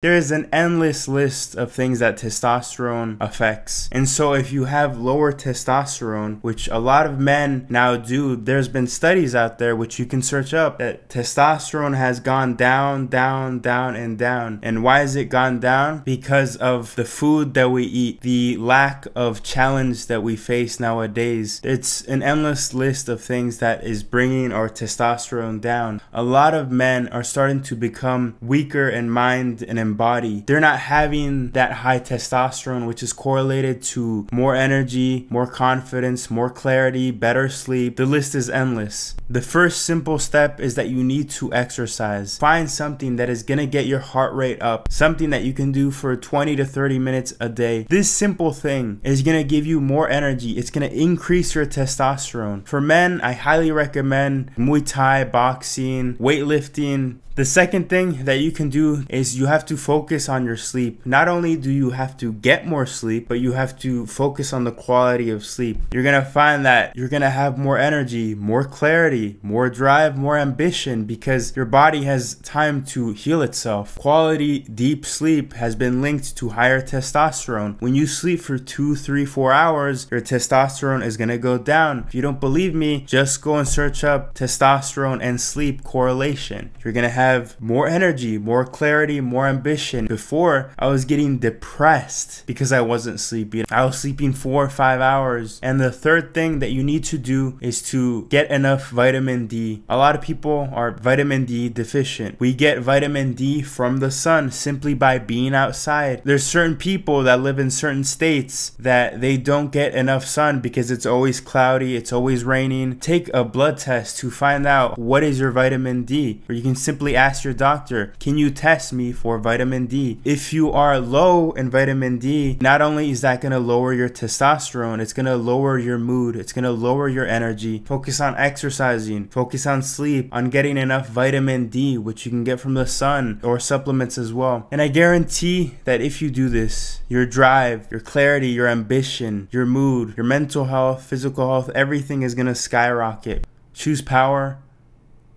There is an endless list of things that testosterone affects. And so, if you have lower testosterone, which a lot of men now do, there's been studies out there which you can search up that testosterone has gone down, down, down, and down. And why has it gone down? Because of the food that we eat, the lack of challenge that we face nowadays. It's an endless list of things that is bringing our testosterone down. A lot of men are starting to become weaker in mind and in body, they're not having that high testosterone, which is correlated to more energy, more confidence, more clarity, better sleep. The list is endless. The first simple step is that you need to exercise. Find something that is gonna get your heart rate up, something that you can do for 20 to 30 minutes a day. This simple thing is gonna give you more energy, it's gonna increase your testosterone. For men, I highly recommend Muay Thai, boxing, weightlifting, the second thing that you can do is you have to focus on your sleep. Not only do you have to get more sleep, but you have to focus on the quality of sleep. You're gonna find that you're gonna have more energy, more clarity, more drive, more ambition because your body has time to heal itself. Quality deep sleep has been linked to higher testosterone. When you sleep for two, three, four hours, your testosterone is gonna go down. If you don't believe me, just go and search up testosterone and sleep correlation. You're gonna have have more energy, more clarity, more ambition. Before, I was getting depressed because I wasn't sleeping. I was sleeping four or five hours. And the third thing that you need to do is to get enough vitamin D. A lot of people are vitamin D deficient. We get vitamin D from the sun simply by being outside. There's certain people that live in certain states that they don't get enough sun because it's always cloudy, it's always raining. Take a blood test to find out what is your vitamin D. Or you can simply ask your doctor, can you test me for vitamin D? If you are low in vitamin D, not only is that going to lower your testosterone, it's going to lower your mood, it's going to lower your energy. Focus on exercising, focus on sleep, on getting enough vitamin D, which you can get from the sun or supplements as well. And I guarantee that if you do this, your drive, your clarity, your ambition, your mood, your mental health, physical health, everything is going to skyrocket. Choose power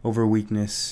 over weakness.